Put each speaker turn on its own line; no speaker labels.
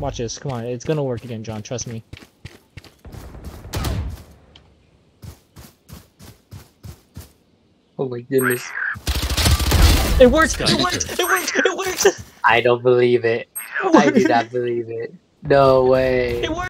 Watch this. Come on, it's gonna work again, John. Trust me.
Oh my goodness.
It works. It works. It works. It works.
I don't believe it. I do not believe it. No way.
It works.